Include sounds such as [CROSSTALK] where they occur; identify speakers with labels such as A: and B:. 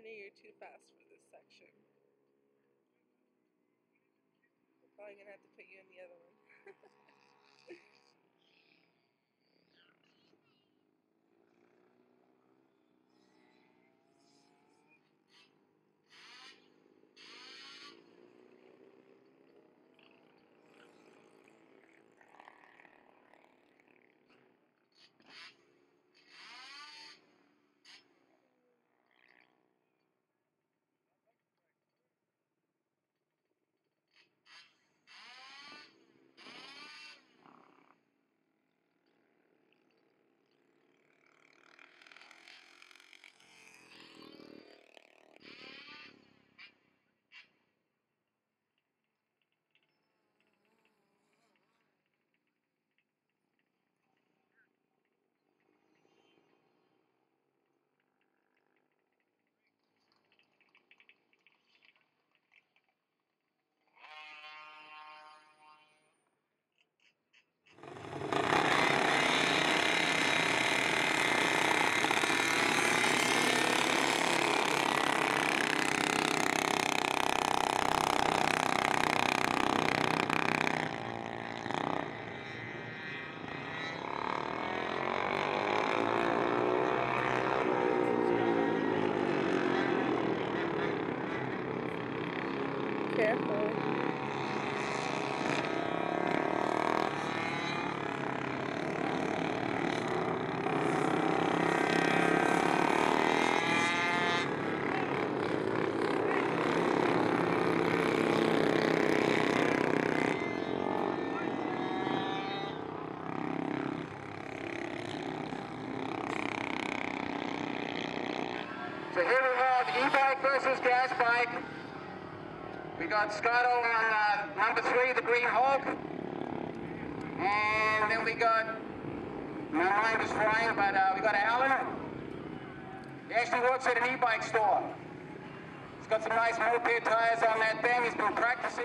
A: Honey, you're too fast for this section. We're probably gonna have to put you in the other one. [LAUGHS] Careful.
B: So here we have e-bike versus gas bike. We got Scotto on uh, number three, the Green Hulk. And then we got, my mind is flying, but uh, we got Alan. He actually works at an e-bike store. He's got some nice moped tires on that thing. He's been practicing.